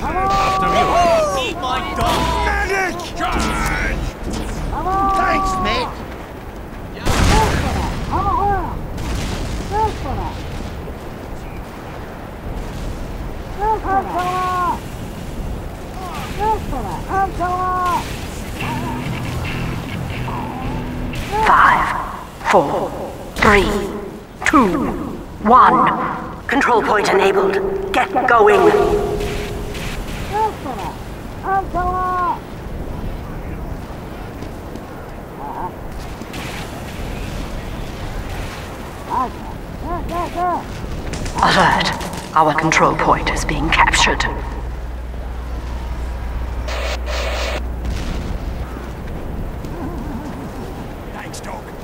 After you. Eat my dog. Medic! Charge! Thanks, mate. Five, four, three, two, one. Control point enabled. Get going. Alert! Our control point is being captured. Thanks, Doc.